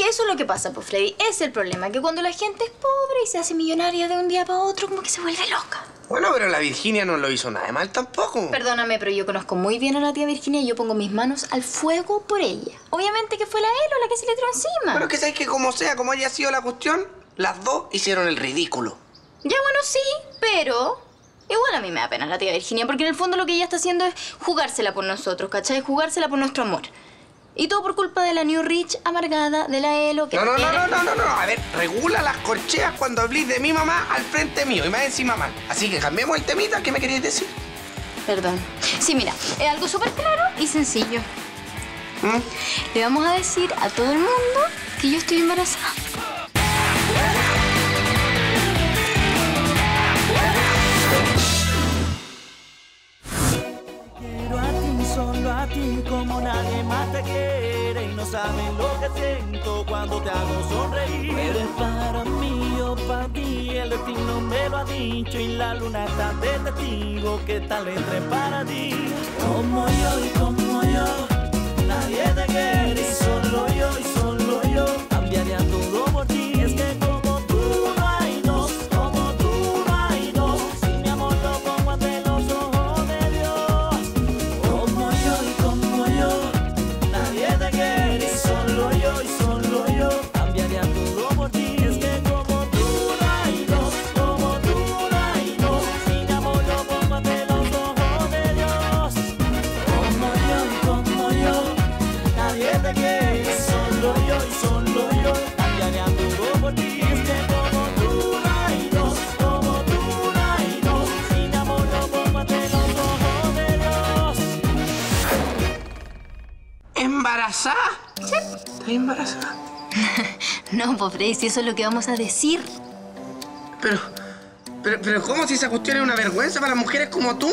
que eso es lo que pasa, pues, Freddy. Es el problema, que cuando la gente es pobre y se hace millonaria de un día para otro, como que se vuelve loca. Bueno, pero la Virginia no lo hizo nada de mal tampoco. Perdóname, pero yo conozco muy bien a la tía Virginia y yo pongo mis manos al fuego por ella. Obviamente que fue la Elo la que se le tiró encima. Pero es que sabes que como sea, como haya sido la cuestión, las dos hicieron el ridículo. Ya bueno, sí, pero igual a mí me da pena la tía Virginia, porque en el fondo lo que ella está haciendo es jugársela por nosotros, ¿cachai? Jugársela por nuestro amor. Y todo por culpa de la New Rich amargada, de la Elo, que No, no, no, no, no, no, no. A ver, regula las corcheas cuando hablís de mi mamá al frente mío y más encima mal. Así que cambiemos el temita. ¿Qué me querías decir? Perdón. Sí, mira, es algo súper claro y sencillo. ¿Mm? Le vamos a decir a todo el mundo que yo estoy embarazada. Solo a ti, como nadie más te quiere y no sabes lo que siento cuando te hago sonreír. Eres para mí, yo para ti, el destino me lo ha dicho y la luna está de testigo que tal entre para ti. Como yo y como yo, nadie te quiere y solo ¿Embarazada? Sí. ¿Estás embarazada? No, Freddy, si eso es lo que vamos a decir. Pero, pero, pero ¿cómo si esa cuestión es una vergüenza para mujeres como tú?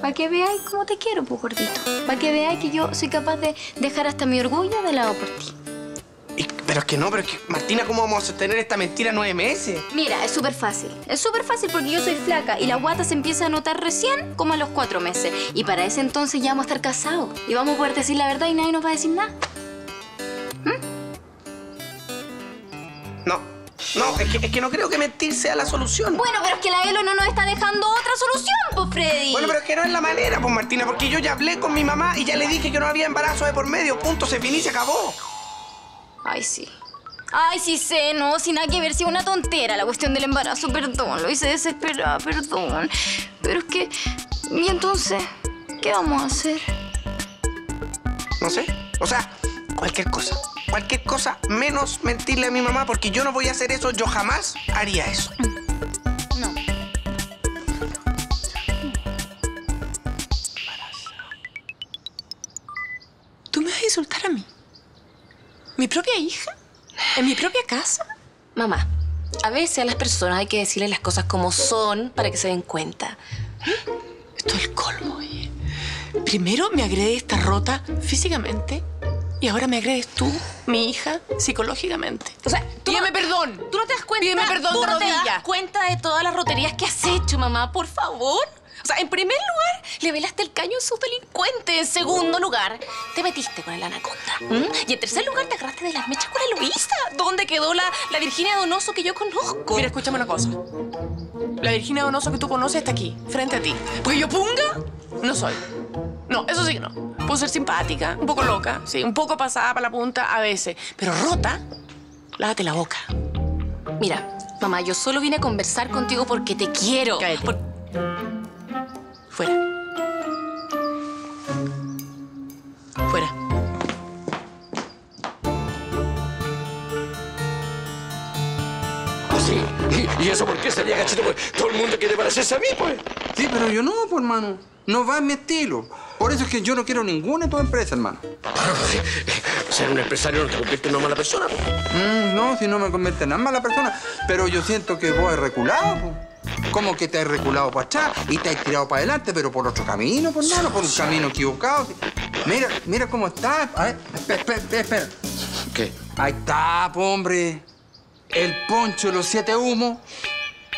Para que veáis cómo te quiero, pues gordito. Para que veáis que yo soy capaz de dejar hasta mi orgullo de lado por ti. Pero es que no, pero es que, Martina, ¿cómo vamos a sostener esta mentira nueve meses? Mira, es súper fácil. Es súper fácil porque yo soy flaca y la guata se empieza a notar recién como a los cuatro meses. Y para ese entonces ya vamos a estar casados. Y vamos a poder decir la verdad y nadie nos va a decir nada. No, no, es que, es que no creo que mentir sea la solución. Bueno, pero es que la Elo no nos está dejando otra solución, pues Freddy. Bueno, pero es que no es la manera, pues Martina, porque yo ya hablé con mi mamá y ya le dije que no había embarazo de por medio. Punto, se finí se acabó. Ay, sí. Ay, sí sé, no, sin nada que ver, si es una tontera la cuestión del embarazo, perdón, lo hice desesperada, perdón. Pero es que, ¿y entonces? ¿Qué vamos a hacer? No sé. O sea, cualquier cosa. Cualquier cosa menos mentirle a mi mamá, porque yo no voy a hacer eso. Yo jamás haría eso. No. ¿Tú me vas a insultar a mí? ¿Mi propia hija? ¿En mi propia casa? Mamá, a veces a las personas hay que decirles las cosas como son para que se den cuenta. Esto es el colmo, oye. Primero me agredes esta rota físicamente y ahora me agredes tú, mi hija, psicológicamente. O sea, pídeme perdón. ¿Tú no te das cuenta? Pídeme perdón ¿Tú de no te das cuenta de todas las roterías que has hecho, mamá, por favor. O sea, en primer lugar, le velaste el caño a sus delincuentes. En segundo lugar, te metiste con el anaconda. ¿m? Y en tercer lugar, te agarraste de las mechas con Eloísa. ¿Dónde quedó la, la Virginia Donoso que yo conozco? Mira, escúchame una cosa. La Virginia Donoso que tú conoces está aquí, frente a ti. Pues yo punga, no soy. No, eso sí que no. Puedo ser simpática, un poco loca, sí, un poco pasada para la punta a veces. Pero rota, lávate la boca. Mira, mamá, yo solo vine a conversar contigo porque te quiero. Cállate. Por- Fuera. Fuera. ¿Ah, sí? ¿Y, y eso por qué sería cachito? Pues todo el mundo quiere parecerse a mí, pues. Sí, pero yo no, pues, hermano. No va en mi estilo. Por eso es que yo no quiero ninguna de tus empresas, hermano. Ser un empresario no te convierte en una mala persona. pues. Mm, no, si no me convierte en mala persona. Pero yo siento que vos has reculado, pues. Como que te has reculado para atrás y te has tirado para adelante, pero por otro camino, pues, hermano, por un camino equivocado. Mira, mira cómo está. A ver, espera, espera, espera. ¿Qué? Ahí está, hombre. El poncho de los siete humos.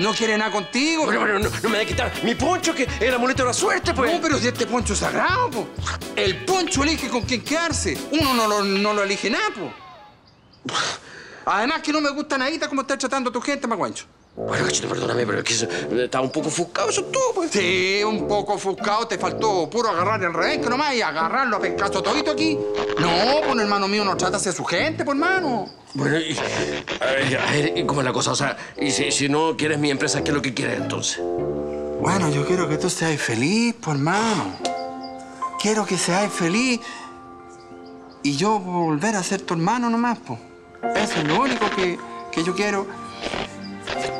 No quiere nada contigo. Bueno, bueno, no, no me voy a quitar mi poncho, que es el amuleto de la suerte, pues. No, pero si este poncho es sagrado, po. El poncho elige con quién quedarse. Uno no lo, no lo elige nada, po. Además que no me gusta nadita cómo estás tratando a tu gente, Magüencho. Bueno, cachito, perdóname, pero es que eso- estaba un poco ofuscado eso todo, pues. Sí, un poco ofuscado, te faltó puro agarrar el revés, que nomás y agarrarlo a pescazo todito aquí. No, pues hermano mío, no trata a su gente, pues hermano. Bueno, y, a ver, a ver, ¿y ¿cómo es la cosa? O sea, y si, si no quieres mi empresa, ¿qué es lo que quieres entonces? Bueno, yo quiero que tú seas feliz, pues hermano. Quiero que seas feliz. Y yo volver a ser tu hermano nomás, pues. Eso es lo único que, que yo quiero.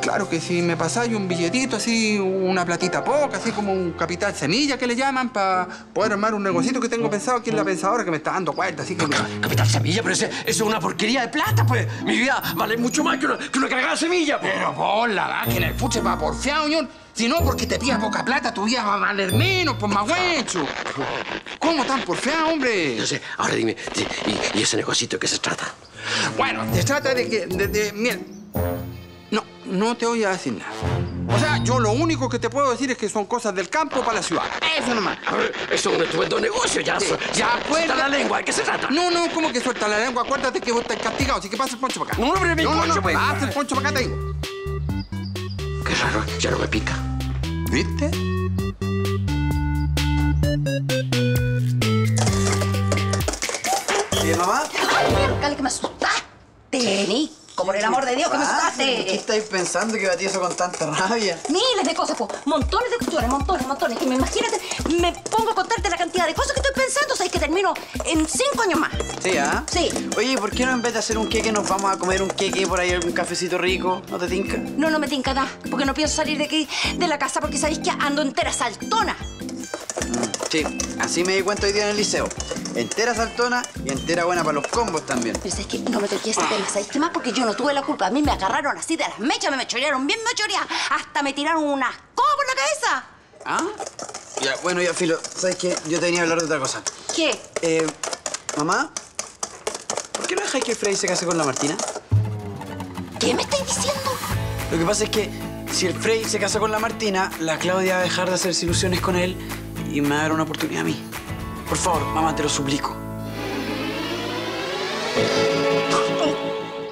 Claro que si me pasáis un billetito así, una platita poca, así como un capital semilla que le llaman, para poder armar un negocito que tengo pensado aquí en la pensadora que me está dando cuenta, así que... Capital Semilla, pero ese- eso es una porquería de plata, pues. Mi vida vale mucho más que una, que una cagada semilla, pues. Pero por la en el fuche va porfiado, ñor. Si no, porque te pilla poca plata, tu vida va a valer menos, pues magüecho. ¿Cómo tan porfiado, hombre? No sé, ahora dime, ¿y, y ese negocito de qué se trata? Bueno, se trata de que, de, de- no, no te voy a decir nada. O sea, yo lo único que te puedo decir es que son cosas del campo para la ciudad. Eso nomás. A ver, eso es un estupendo negocio, ya. Sí, ya, suelta la lengua, ¿de qué se trata? No, no, ¿cómo que suelta la lengua? Acuérdate que vos estás castigado, así que pasa el poncho para acá. No, hombre, mi no, no, poncho, no, pues. pasa el poncho para acá, te digo. Qué raro, ya no me pica. ¿Viste? ¿Y mamá? Cale, que me asustaste, Nico, por el amor de Dios, que me ¿Qué asustaste. estáis pensando que batí eso con tanta rabia? Miles de cosas, po. montones de cuestiones, montones, montones. Que me imagínate, me pongo a contarte la cantidad de cosas que estoy pensando, sabes que termino en cinco años más. Sí, ¿ah? Sí. Oye, ¿por qué no en vez de hacer un queque nos vamos a comer un queque por ahí, algún cafecito rico? ¿No te tinca? No, no me tinca nada, porque no pienso salir de aquí, de la casa, porque sabéis que ando entera saltona. Sí, así me di cuenta hoy día en el liceo. Entera saltona y entera buena para los combos también. Pero sabes que no me toqué ese tema, ¿sabéis qué más? Porque yo no tuve la culpa. A mí me agarraron así de las mechas, me mechorearon bien mechoreada. Hasta me tiraron una escoba por la cabeza. ¿Ah? Ya, bueno, ya, Filo, ¿sabes qué? Yo te venía a hablar de otra cosa. ¿Qué? Eh, mamá, ¿por qué no dejáis que Frey se case con la Martina? ¿Qué me estáis diciendo? Lo que pasa es que si el Frey se casa con la Martina, la Claudia va a dejar de hacer ilusiones con él y me va a dar una oportunidad a mí. Por favor, mamá, te lo suplico.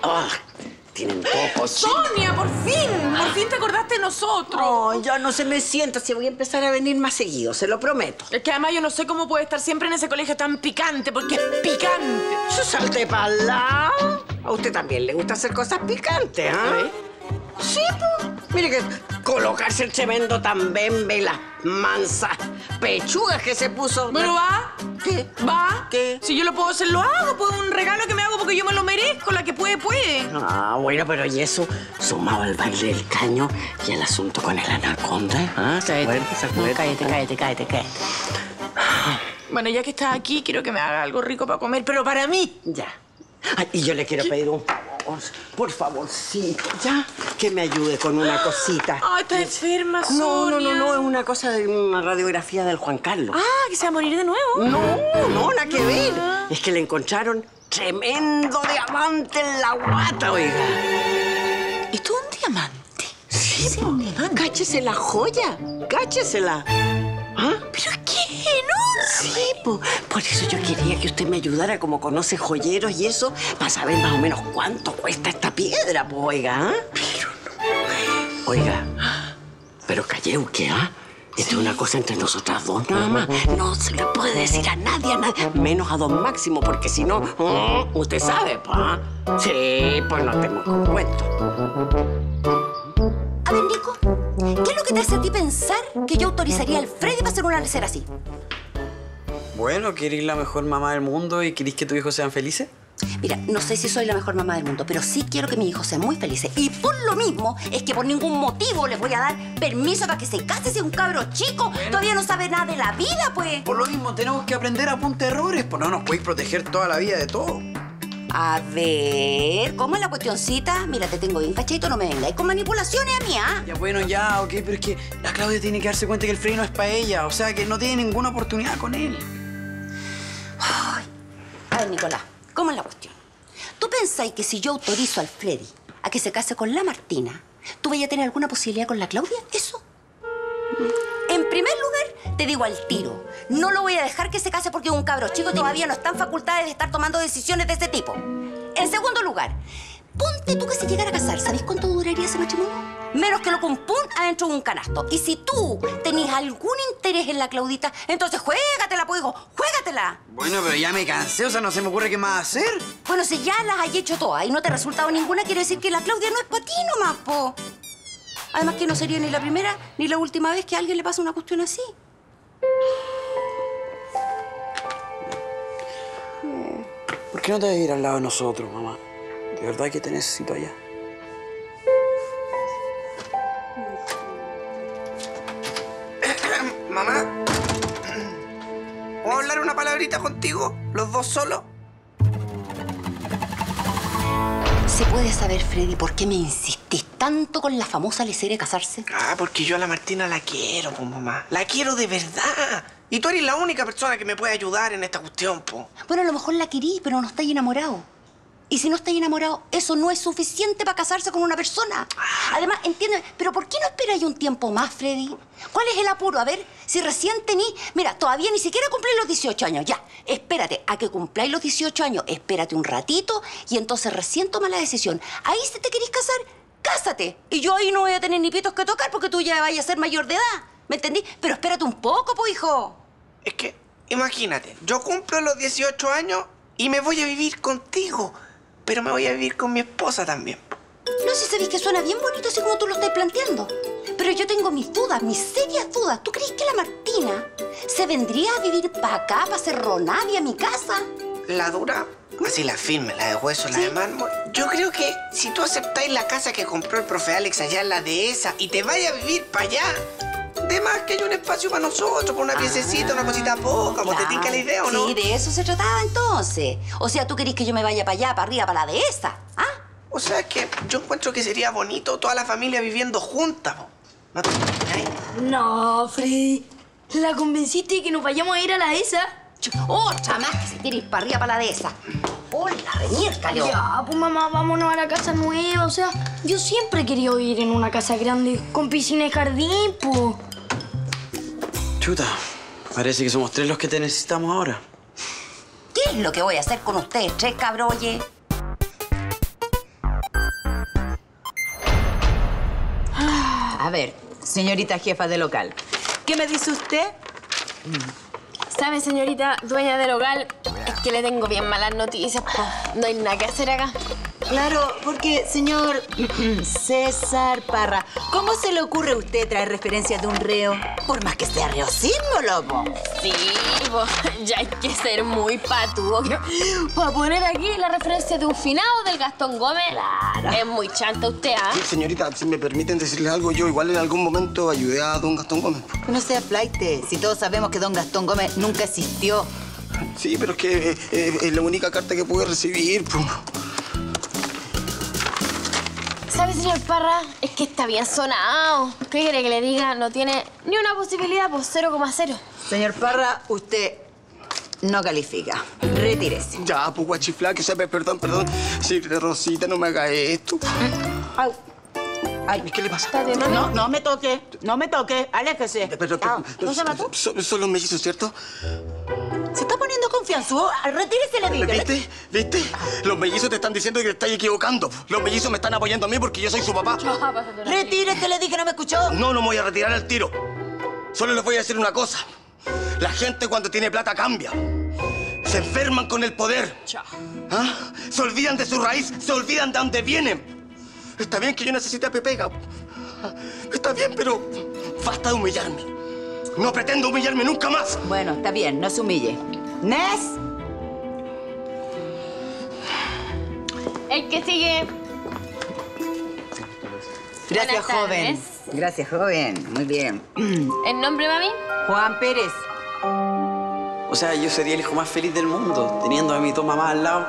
Ah, tienen todo Sonia, por fin. Por fin te acordaste de nosotros. No, ya no se me sienta si voy a empezar a venir más seguido, se lo prometo. Es que además yo no sé cómo puede estar siempre en ese colegio tan picante, porque es picante. Yo salte para lado. A usted también le gusta hacer cosas picantes, ¿ah? Sí, pues. Mire que colocarse el tremendo tambembe y las mansas pechugas que se puso. Bueno, va. ¿Qué? Va. ¿Qué? Si yo lo puedo hacer, lo hago. Pues un regalo que me hago porque yo me lo merezco. La que puede, puede. Ah, bueno, pero y eso sumado al baile del caño y el asunto con el anaconda. ¿Ah? ¿Se acuerda? ¿Se acuerda? Cállate, cállate, cállate, cállate. Bueno, ya que estás aquí, quiero que me haga algo rico para comer, pero para mí. Ya. Ay, y yo le quiero pedir un favor. Por favorcito, ya. Que me ayude con una cosita. Ay, está enferma, No, no, no, no, es una cosa de una radiografía del Juan Carlos. Ah, que se va a morir de nuevo. No, no, nada que ver. Es que le encontraron tremendo diamante en la guata, oiga. ¿Y tú un diamante? Sí, po. Cáchese la joya, cáchesela. Por eso yo quería que usted me ayudara, como conoce joyeros y eso, para saber más o menos cuánto cuesta esta piedra, po, oiga. ¿ah? Pero no. Oiga, pero Calleuque, ¿ah? Esto es una cosa entre nosotras dos nada más. No se le puede decir a nadie, a nadie. Menos a don Máximo, porque si no, mm, usted sabe, pa. Sí, pues no tengo cuento. A ver, Nico, ¿qué es lo que te hace a ti pensar que yo autorizaría al Freddy para hacer una lecera así? Bueno, ¿queréis la mejor mamá del mundo y queréis que tus hijos sean felices? Mira, no sé si soy la mejor mamá del mundo, pero sí quiero que mis hijos sean muy felices. Y por lo mismo es que por ningún motivo les voy a dar permiso para que se case si es un cabro chico. Todavía no sabe nada de la vida, pues. Por lo mismo, tenemos que aprender a punta errores, pues no nos podéis proteger toda la vida de todo. A ver, ¿cómo es la cuestioncita? Mira, te tengo bien cachito, no me vengáis con manipulaciones a mí, ¿ah? Ya, bueno, ya, ok, pero es que la Claudia tiene que darse cuenta que el Frey no es para ella, o sea, que no tiene ninguna oportunidad con él. Nicolás, ¿cómo es la cuestión? ¿Tú pensáis que si yo autorizo al Freddy a que se case con la Martina, tú vayas a tener alguna posibilidad con la Claudia? ¿Eso? En primer lugar, te digo al tiro, no lo voy a dejar que se case porque un cabro chico todavía no está en facultades de estar tomando decisiones de ese tipo. En segundo lugar, ponte tú que se llegara a casar, ¿sabéis cuánto duraría ese matrimonio? Menos que lo compún adentro de un canasto. Y si tú tenés algún interés en la Claudita, entonces juégatela, pues hijo, juégatela. Bueno, pero ya me cansé, o sea, no se me ocurre qué más hacer. Bueno, si ya las hay hecho todas y no te ha resultado ninguna, quiere decir que la Claudia no es para ti nomás, po. Además que no sería ni la primera ni la última vez que a alguien le pasa una cuestión así. ¿Por qué no te vas a ir al lado de nosotros, mamá? De verdad que te necesito allá. Palabrita contigo? ¿Los dos solos? ¿Se puede saber, Freddy, por qué me insistís tanto con la famosa lecera de casarse? Ah, porque yo a la Martina la quiero, pues mamá. La quiero de verdad. Y tú eres la única persona que me puede ayudar en esta cuestión, po. Bueno, a lo mejor la querís, pero no estáis enamorado. Y si no estáis enamorado, eso no es suficiente para casarse con una persona. Además, entiende, pero ¿por qué no esperáis un tiempo más, Freddy? ¿Cuál es el apuro? A ver, si recién tení... Mira, todavía ni siquiera cumplís los 18 años. Ya, espérate a que cumpláis los 18 años. Espérate un ratito y entonces recién toma la decisión. Ahí si te querís casar, cásate. Y yo ahí no voy a tener ni pitos que tocar porque tú ya vayas a ser mayor de edad. ¿Me entendí? Pero espérate un poco, pues, hijo. Es que, imagínate, yo cumplo los 18 años y me voy a vivir contigo. Pero me voy a vivir con mi esposa también. No sé si sabéis que suena bien bonito así como tú lo estás planteando. Pero yo tengo mis dudas, mis serias dudas. ¿Tú crees que la Martina se vendría a vivir para acá, para hacer Ronavi a mi casa? La dura, así la firme, la de hueso, la de mármol. Yo creo que si tú aceptáis la casa que compró el profe Alex allá en la dehesa y te vayas a vivir para allá, de más que hay un espacio para nosotros, por una piececita, una cosita poca, ¿vos te tinca la idea o no? Sí, de eso se trataba entonces. O sea, ¿tú querés que yo me vaya para allá, para arriba, para la dehesa? ¿Ah? O sea, que yo encuentro que sería bonito toda la familia viviendo juntas. ¿No? No, Freddy. ¿La convenciste de que nos vayamos a ir a la esa? Otra más que se quiere ir para arriba, para la dehesa. ¡Hola, reniércalo! Ya, pues mamá, vámonos a la casa nueva. O sea, yo siempre he querido ir en una casa grande, con piscina y jardín, po. Chuta, parece que somos tres los que te necesitamos ahora. ¿Qué es lo que voy a hacer con ustedes tres, cabroye? A ver, señorita jefa de local, ¿qué me dice usted? ¿Sabe, señorita dueña del hogar? Es que le tengo bien malas noticias. No hay nada que hacer acá. Claro, porque, señor César Parra, ¿cómo se le ocurre a usted traer referencias de un reo? Por más que sea reo símbolo, po. Sí, po, ya hay que ser muy patudo. Para poner aquí la referencia de un finado del Gastón Gómez. Es muy chanta usted, ¿ah? Sí, señorita, si me permiten decirle algo, yo igual en algún momento ayudé a don Gastón Gómez. No sea flaite, si todos sabemos que don Gastón Gómez nunca existió. Sí, pero es que eh, eh, es la única carta que pude recibir. pues. ¿Sabe, señor Parra? Es que está bien sonado. ¿Qué quiere que le diga? No tiene ni una posibilidad, pues 0,0. Señor Parra, usted no califica. Retírese. Ya, pues guachifla, que sabe, perdón, perdón. Sí, Rosita, no me haga esto. Au. Ay, ¿Qué le pasa? No, no me toque, no me toque, aléjese. Pero, pero- ¿No se mató? Son, son los mellizos, ¿cierto? Se está poniendo confianzudo. Retírese, le digo. ¿Viste? ¿Viste? Los mellizos te están diciendo que te estás equivocando. Los mellizos me están apoyando a mí porque yo soy su papá. Retírese, le dije, ¿no me escuchó? No, no me voy a retirar al tiro. Solo les voy a decir una cosa. La gente cuando tiene plata cambia. Se enferman con el poder. ¿Ah? Se olvidan de su raíz, se olvidan de dónde vienen. Está bien que yo necesite a Pepega. Está bien, pero basta de humillarme. No pretendo humillarme nunca más. Bueno, está bien, no se humille. Nes, El que sigue. gracias, joven. Gracias, joven. Muy bien. ¿El nombre, mami? Juan Pérez. O sea, yo sería el hijo más feliz del mundo, teniendo a mi dos mamás al lado.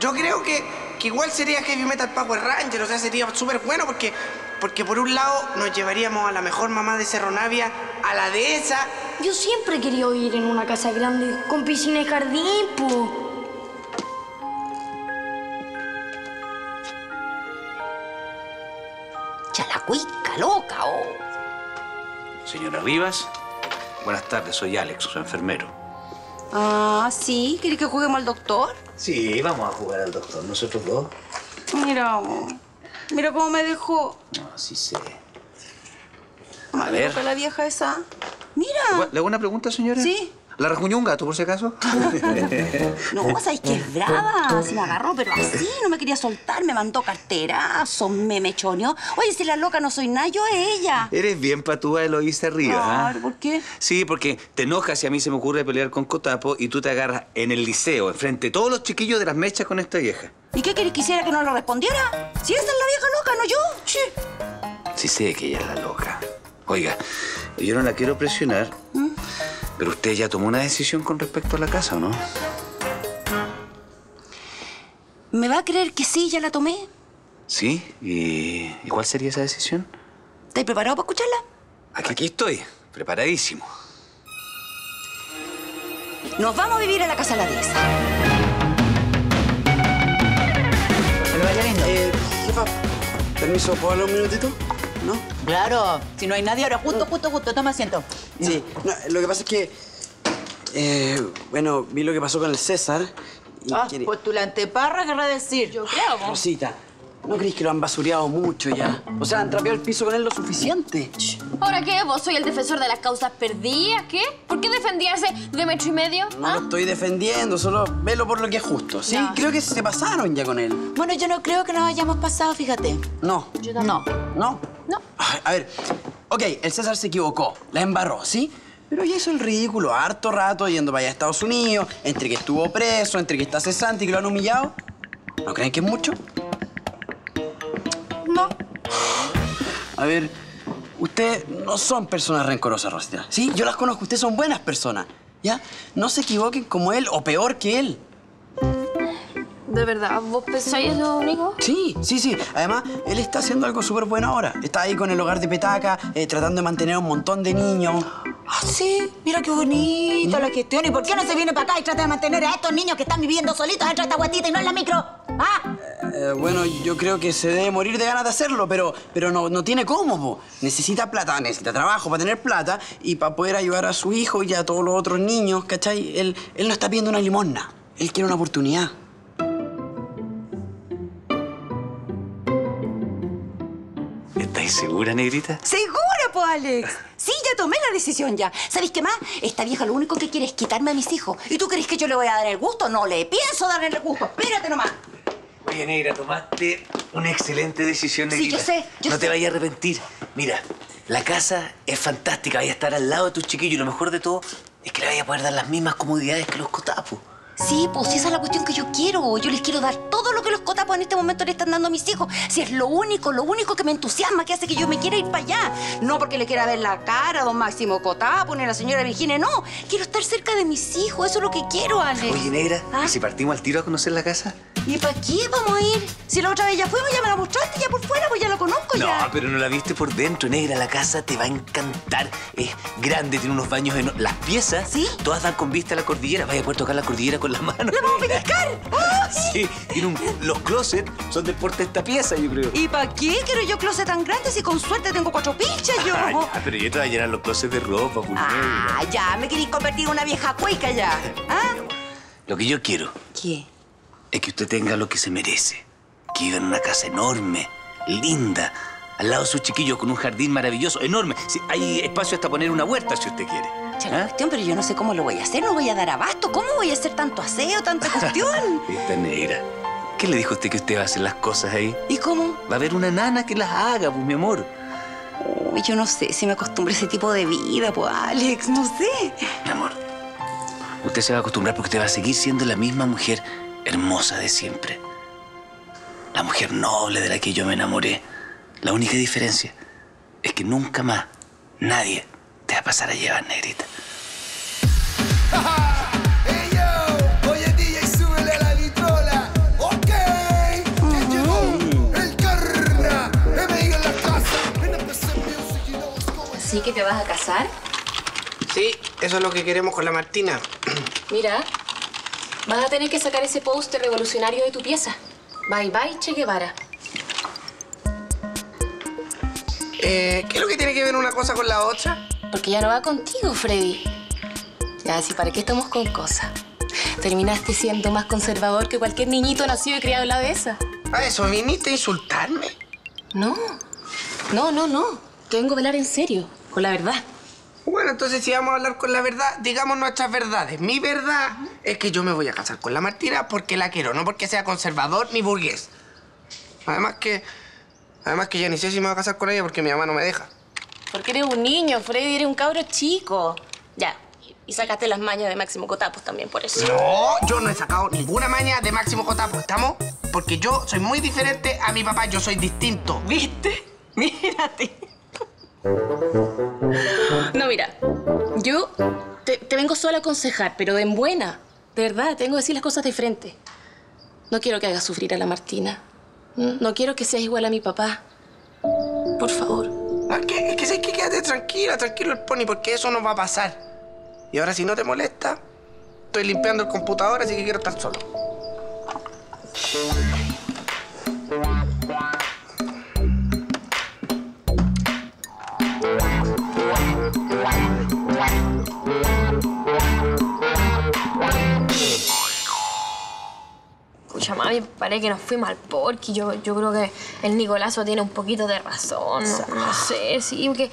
Yo creo que, que igual sería Heavy Metal Power Ranger, o sea, sería súper bueno porque, porque por un lado nos llevaríamos a la mejor mamá de Cerro Navia, a la dehesa. Yo siempre he querido ir en una casa grande, con piscina y jardín, po. Chalacuica, loca, oh. Señora Rivas, buenas tardes, soy Alex, su enfermero. Ah, sí. ¿Querés que juguemos al doctor? Sí, vamos a jugar al doctor, nosotros dos. Mira, mira cómo me dejó. No, sí sé. A ver. la vieja esa. Mira. ¿Le hago una pregunta, señora? Sí. ¿La rasguñó un gato, por si acaso? No, ¿sabes que es brava? Se me agarró, pero así, no me quería soltar, me mandó carterazo, me mechoneó. Oye, si la loca no soy nada, yo es ella. Eres bien patúa de lo hice arriba, ¿ah? Claro, ¿por qué? Sí, porque te enojas si a mí se me ocurre pelear con Cotapo y tú te agarras en el liceo, enfrente de todos los chiquillos de las mechas con esta vieja. ¿Y qué querés que hiciera que no le respondiera? Si esa es la vieja loca, no yo. Sí. Sí sé que ella es la loca. Oiga, yo no la quiero presionar, pero usted ya tomó una decisión con respecto a la casa, ¿o no? ¿Me va a creer que sí, ya la tomé? ¿Sí? ¿Y, ¿y cuál sería esa decisión? ¿Estás preparado para escucharla? Aquí, aquí estoy, preparadísimo. Nos vamos a vivir a la casa de la dehesa. Eh, jefa, permiso, ¿puedo hablar un minutito? ¿No? Claro, si no hay nadie ahora, justo, justo, justo, toma asiento. Sí, no, lo que pasa es que. eh, bueno, vi lo que pasó con el César y Ah, quería- postulante Parra, querrá decir. Yo creo, Rosita, ¿no crees que lo han basureado mucho ya? O sea, han trapeado el piso con él lo suficiente. ¿Ahora qué? ¿Vos soy el defensor de las causas perdidas? ¿Qué? ¿Por qué defendías de metro y medio? No ¿Ah? lo estoy defendiendo, solo velo por lo que es justo, ¿sí? Creo que se pasaron ya con él. Bueno, yo no creo que nos hayamos pasado, fíjate. No. No. ¿No? No. Ay, A ver, ok, el César se equivocó, la embarró, ¿sí? Pero ya hizo el ridículo harto rato yendo para allá a Estados Unidos, entre que estuvo preso, entre que está cesante y que lo han humillado. ¿No creen que es mucho? No. A ver, ustedes no son personas rencorosas, Rosita. Sí, yo las conozco, ustedes son buenas personas, ¿ya? No se equivoquen como él o peor que él. ¿De verdad? ¿Vos pensáis eso, Nico? Sí, sí, sí. Además, él está haciendo algo súper bueno ahora. Está ahí con el hogar de Petaca, eh, tratando de mantener a un montón de niños. Ah, sí, mira qué bonita la cuestión. ¿Y por qué no se viene para acá y trata de mantener a estos niños que están viviendo solitos dentro de esta guatita y no en la micro? ¿Ah? Eh, bueno, yo creo que se debe morir de ganas de hacerlo, pero, pero no, no tiene cómo, po. Necesita plata, necesita trabajo para tener plata y para poder ayudar a su hijo y a todos los otros niños, ¿cachai? Él, él no está pidiendo una limosna. Él quiere una oportunidad. ¿Estáis segura, negrita? ¿Segura, po, Alex? Sí, ya tomé la decisión ya. ¿Sabéis qué más? Esta vieja lo único que quiere es quitarme a mis hijos. ¿Y tú crees que yo le voy a dar el gusto? No le pienso dar el gusto. Espérate nomás. Oye, negra, tomaste una excelente decisión, Sí, negrita. yo sé, yo no sé. te vayas a arrepentir. Mira, la casa es fantástica, vaya a estar al lado de tus chiquillos y lo mejor de todo es que le vaya a poder dar las mismas comodidades que los cotapos. Sí, pues esa es la cuestión que yo quiero. Yo les quiero dar todo lo que los cotapos en este momento le están dando a mis hijos. Si es lo único, lo único que me entusiasma, que hace que yo me quiera ir para allá. No porque le quiera ver la cara a don Máximo Cotapo ni a la señora Virginia, no. Quiero estar cerca de mis hijos, eso es lo que quiero, Alex. Oye, negra, ¿Ah? ¿y si partimos al tiro a conocer la casa? ¿Y para qué vamos a ir? Si la otra vez ya fuimos, ya me la mostraste, ya por fuera, pues ya lo conozco No, ya. pero no la viste por dentro, negra. La casa te va a encantar. Es grande, tiene unos baños enormes. Las piezas, ¿Sí? todas dan con vista a la cordillera. Vaya a poder tocar la cordillera con ¡La vamos a pellizcar! ¡Ay! Sí, tiene un... los closets son del porte de esta pieza, yo creo. ¿Y para qué quiero yo closet tan grande si con suerte tengo cuatro pinchas yo? Ah, ya, pero yo te voy a llenar los closets de ropa, pues, negra. Ah, ya, me queréis convertir en una vieja cuica ya. ¿Ah? Lo que yo quiero ¿Qué? es que usted tenga lo que se merece. Que viva en una casa enorme, linda, al lado de sus chiquillos con un jardín maravilloso, enorme. Sí, hay espacio hasta poner una huerta si usted quiere. La cuestión, pero yo no sé cómo lo voy a hacer, no voy a dar abasto. ¿Cómo voy a hacer tanto aseo, tanta cuestión? Esta negra. ¿Qué le dijo usted que usted va a hacer las cosas ahí? ¿Y cómo? Va a haber una nana que las haga, pues, mi amor. Uy, yo no sé si me acostumbro a ese tipo de vida, pues, Alex, no sé. Mi amor, usted se va a acostumbrar porque usted va a seguir siendo la misma mujer hermosa de siempre. La mujer noble de la que yo me enamoré. La única diferencia es que nunca más nadie te va a pasar a llevar, negrita. Ey yo, oye DJ, súbele a la vitrola. Ok, llegó el carna. MI en la casa. NPC Music y los jóvenes. ¿Sí que te vas a casar? Sí, eso es lo que queremos con la Martina. Mira, vas a tener que sacar ese póster revolucionario de tu pieza. Bye bye, Che Guevara. Eh, ¿Qué es lo que tiene que ver una cosa con la otra? Porque ya no va contigo, Freddy. Ya, sí, ¿para qué estamos con cosas? Terminaste siendo más conservador que cualquier niñito nacido y criado en la dehesa. ¿A eso viniste a insultarme? No, no, no, no. Te vengo a hablar en serio, con la verdad. Bueno, entonces si vamos a hablar con la verdad, digamos nuestras verdades. Mi verdad es que yo me voy a casar con la Martina porque la quiero, no porque sea conservador ni burgués. Además que... Además que ya ni sé si me voy a casar con ella porque mi mamá no me deja. Porque eres un niño, Freddy, eres un cabro chico. Ya, y sacaste las mañas de Máximo Cotapos también por eso. No, yo no he sacado ninguna maña de Máximo Cotapo, ¿estamos? Porque yo soy muy diferente a mi papá, yo soy distinto. ¿Viste? Mírate. No, mira, yo te, te vengo solo a aconsejar, pero en buena. De verdad, tengo que decir las cosas de frente. No quiero que hagas sufrir a la Martina. No quiero que seas igual a mi papá. Por favor. Ah, ¿qué? Es que sé que quédate tranquila, tranquilo el pony, porque eso no va a pasar. Y ahora si no te molesta, estoy limpiando el computador, así que quiero estar solo. Pucha, mami, parece que nos fuimos al porqui. Yo, yo creo que el Nicolazo tiene un poquito de razón. No, no sé, sí, porque...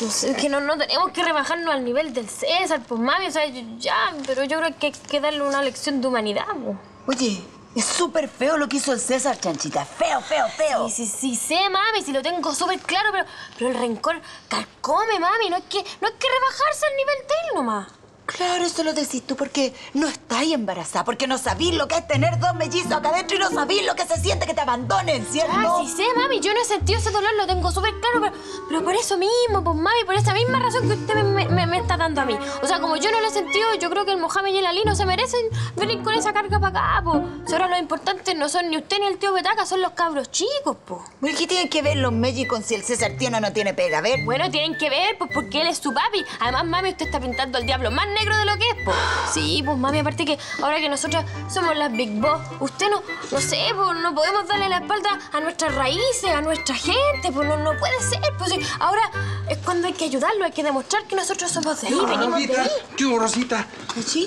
No sé, es que no, no tenemos que rebajarnos al nivel del César, pues mami, o sea, ya, pero yo creo que hay que darle una lección de humanidad, pues. Oye, es súper feo lo que hizo el César, chanchita. Feo, feo, feo. Sí, sí, sí, sé, mami, si lo tengo súper claro, pero, pero el rencor carcome, mami. No es que, no hay que rebajarse al nivel de él nomás. Claro, eso lo decís tú porque no estáis embarazada, porque no sabís lo que es tener dos mellizos acá adentro y no sabís lo que se siente que te abandonen, ¿cierto? Ah, sí sé, mami, yo no he sentido ese dolor, lo tengo súper claro, pero, pero por eso mismo, pues mami, por esa misma razón que usted me, me- me- me está dando a mí. O sea, como yo no lo he sentido, yo creo que el Mohamed y el Ali no se merecen venir con esa carga para acá, pues. Si ahora los importantes no son ni usted ni el tío Betaca, son los cabros chicos, pues. ¿Qué tienen que ver los mellis con si el César tiene o no tiene pega? A ver. Bueno, tienen que ver, pues porque él es su papi. Además, mami, usted está pintando al diablo más negro de lo que es, pues. Sí, pues mami, aparte que ahora que nosotras somos las Big Boss, usted no, no sé, pues no podemos darle la espalda a nuestras raíces, a nuestra gente, pues no, no puede ser. Pues sí, ahora es cuando hay que ayudarlo, hay que demostrar que nosotros somos de ahí, venimos de ahí. ¿Qué hubo, Rosita?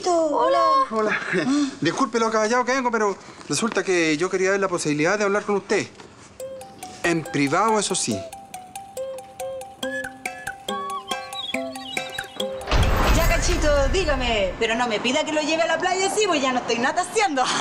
Hola. Hola. Disculpe lo caballado que vengo, pero resulta que yo quería ver la posibilidad de hablar con usted. En privado, eso sí. Dígame. Pero no me pida que lo lleve a la playa, sí, pues ya no estoy nataciendo.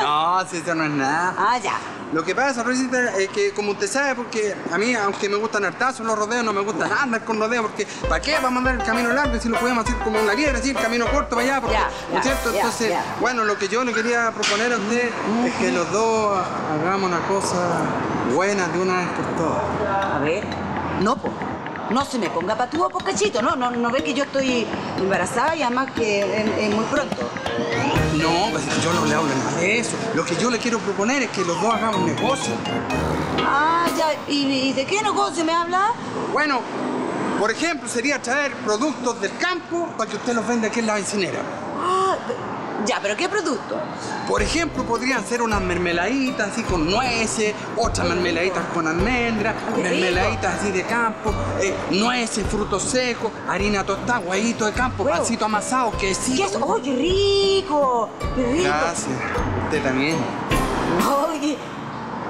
No, si eso no es nada. ah, ya. Lo que pasa, Rosita, es que como usted sabe, porque a mí, aunque me gustan hartazos los rodeos, no me gusta nada andar con rodeos, porque ¿para qué vamos a andar el camino largo si lo podemos hacer como una liebre, así, el camino corto para allá? Porque, Ya, ¿No es ya, cierto? ya, Entonces, ya. bueno, lo que yo le quería proponer a usted es que los dos hagamos una cosa buena de una vez por todas. A ver. No, po. No se me ponga patúo, po, cachito. No, no, no ve que yo estoy embarazada y además que es, es muy pronto. No, pues yo no le hablo nada de eso. Lo que yo le quiero proponer es que los dos hagamos negocio. Ah, ya. ¿Y, y de qué negocio me habla? Bueno, por ejemplo, sería traer productos del campo para que usted los venda aquí en la bencinera. Ah, ya, pero ¿qué producto? Por ejemplo, podrían ser unas mermeladitas así con nueces, otras mermeladitas con almendras, rico. mermeladitas así de campo, eh, nueces, frutos secos, harina tostada, huevito de campo, Huevo. pancito amasado, quesito. ¿Qué es? ¡Oh, qué rico! ¡Qué rico! Gracias. Usted también. Oye,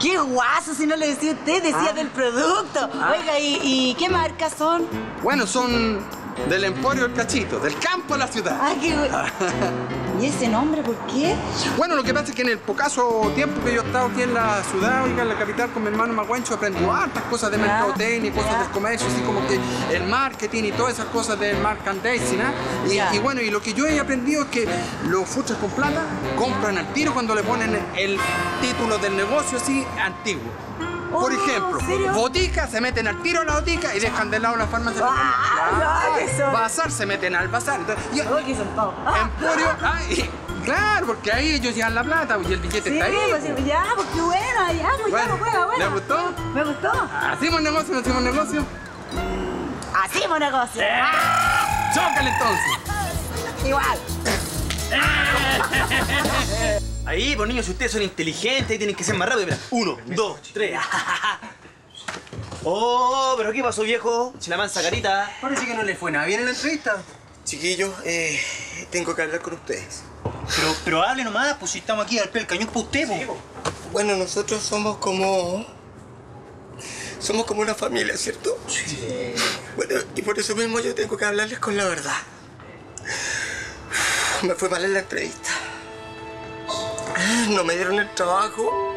qué guaso si no le decía usted, decía Ah. del producto. Ah. Oiga, ¿y, y qué marcas son? Bueno, son del Emporio El Cachito, del campo a la ciudad. Ay, qué... ¿Y ese nombre por qué? Bueno, lo que pasa es que en el pocaso tiempo que yo he estado aquí en la ciudad, oiga, en la capital con mi hermano Magüencho, aprendí hartas cosas de mercadotecnia, cosas ya. del comercio, así como que el marketing y todas esas cosas del merchandising, ¿ah? Y, y bueno, y lo que yo he aprendido es que los fuchas con plata compran al tiro cuando le ponen el título del negocio así antiguo. Por Oh, ejemplo, botica, se meten al tiro a la botica y dejan de lado la farmacia. Ah, que son- Bazar, se meten al bazar. Entonces, y- que son todos. Emporio, ah, y- claro, porque ahí ellos llevan la plata y el billete Sí, está ahí. pues, ya, pues qué bueno, ya, pues Bueno, ya, bueno, bueno. ¿le gustó? Me gustó. ¿Hacemos negocio no hacemos negocio? Hacemos negocio. ¡Chócale entonces! Igual. Ahí, pues niños, si ustedes son inteligentes, ahí tienen que ser más rápidos. Mira, uno, dos, tres. Oh, pero ¿qué pasó, viejo? Si la mansa carita. Parece que no le fue nada bien en la entrevista. Chiquillos, eh, tengo que hablar con ustedes. Pero, pero hable nomás, pues si estamos aquí al pie del cañón para usted, po. Bueno, nosotros somos como... Somos como una familia, ¿cierto? Sí. Bueno, y por eso mismo yo tengo que hablarles con la verdad. Me fue mal en la entrevista. No me dieron el trabajo,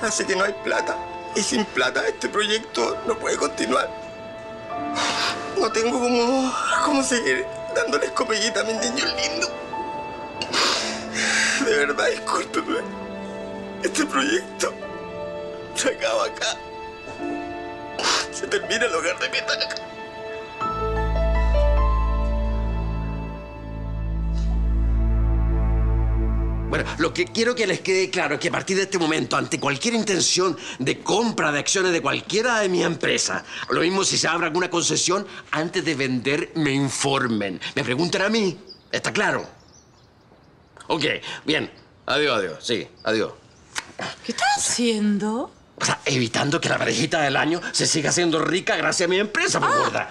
así que no hay plata. Y sin plata este proyecto no puede continuar. No tengo cómo, cómo seguir dándoles copellita a mis niños lindos. De verdad, discúlpeme. Este proyecto se acaba acá. Se termina el hogar de mi taca. Bueno, lo que quiero que les quede claro es que a partir de este momento, ante cualquier intención de compra de acciones de cualquiera de mi empresa, lo mismo si se abre alguna concesión, antes de vender me informen. Me preguntan a mí. ¿Está claro? Ok, bien. Adiós, adiós. Sí, adiós. ¿Qué estás haciendo? O sea, evitando que la parejita del año se siga haciendo rica gracias a mi empresa, por gorda.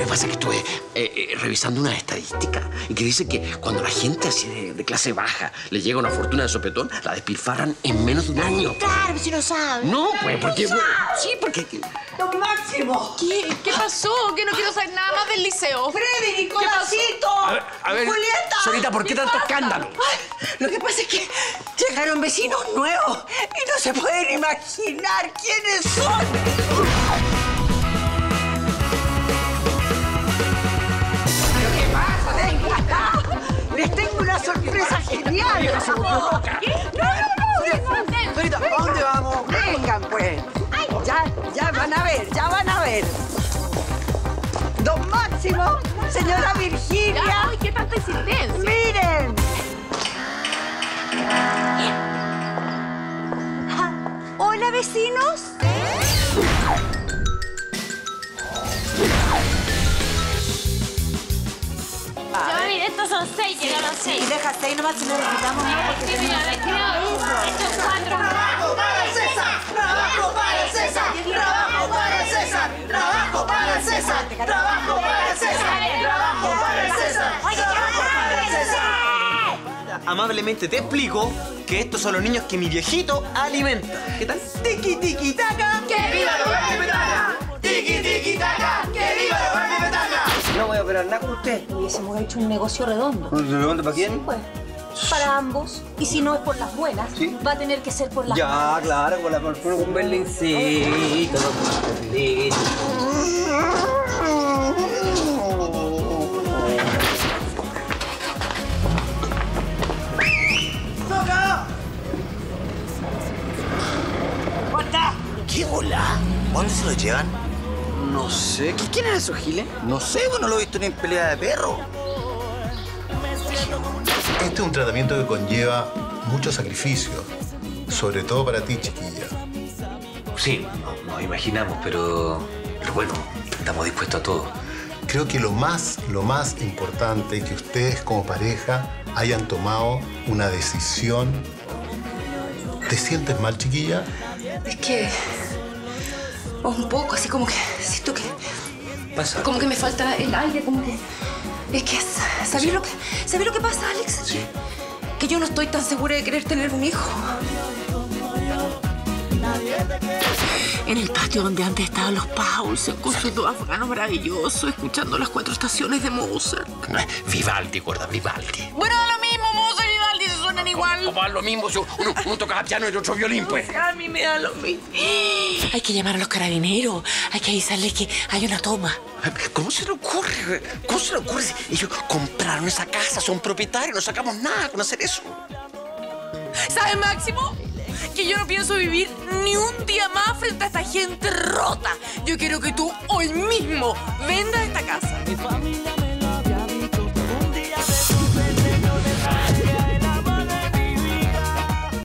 Lo que pasa es que estuve eh, eh, revisando una estadística y que dice que cuando la gente así de, de clase baja le llega una fortuna de sopetón, la despilfarran en menos de un año. Claro, si no sabes. No, pues, porque... Sí, porque... ¡Don Máximo! ¿Qué? ¿Qué pasó? Que no quiero saber nada más del liceo. ¡Freddy, Nicolásito! A ver, a ver, ¡Julieta! Solita, ¿por qué tanto escándalo? Ay, lo que pasa es que llegaron vecinos nuevos y no se pueden imaginar quiénes son. Les tengo una sorpresa genial. ¿Qué? No, no, no. ¿a dónde vamos? Vengan, pues. Ya, ya van a ver, ya van a ver. Don Máximo, señora Virginia. Ay, ¿qué tanta insistencia? Miren. Ah, Hola, vecinos. Son seis, llegaron seis. Deja seis nomás si no le quitamos nada porque Sí, mira. Estos cuatro. ¡Trabajo para César! ¡Trabajo para César! ¡Trabajo para César! ¡Trabajo para César! ¡Trabajo para César! ¡Trabajo para el César! ¡Trabajo para el César! Amablemente te explico que estos son los niños que mi viejito alimenta. ¿Qué tal? Tiki, tiki, taca. ¡Que viva el hogar No voy a operar nada con usted. Hubiésemos hecho un negocio redondo. ¿De dónde para quién? Pues, para ambos. Y si no es por las buenas, va a tener que ser por las Ya, malas. claro, con la por un berlincito, un berlincito. ¿Qué bola? ¿Dónde se lo llevan? No sé. ¿Qui- ¿Quién es eso, Gile? No sé, bueno, no lo he visto ni en pelea de perro. Este es un tratamiento que conlleva mucho sacrificio, sobre todo para ti, chiquilla. Sí, no- nos imaginamos, pero, pero bueno, estamos dispuestos a todo. Creo que lo más, lo más importante es que ustedes como pareja hayan tomado una decisión. ¿Te sientes mal, chiquilla? Es que. Un poco, así como que. Pasa. Como que me falta el aire, como que. Es que. ¿Sabes lo que, ¿sabes lo que pasa, Alex? Sí. Que yo no estoy tan segura de querer tener un hijo. En el patio donde antes estaban los Paulsen con sus dos afganos maravillosos, escuchando las cuatro estaciones de Mozart. Vivaldi, gorda, Vivaldi. Bueno, ¿Cómo es lo mismo si uno, uno toca piano y el otro violín, pues? A mí me da lo mismo. Hay que llamar a los carabineros. Hay que avisarles que hay una toma. ¿Cómo se le ocurre? ¿Cómo se le ocurre? si Ellos compraron esa casa, son propietarios, no sacamos nada con hacer eso. ¿Sabes, Máximo? Que yo no pienso vivir ni un día más frente a esta gente rota. Yo quiero que tú hoy mismo vendas esta casa. Mi familia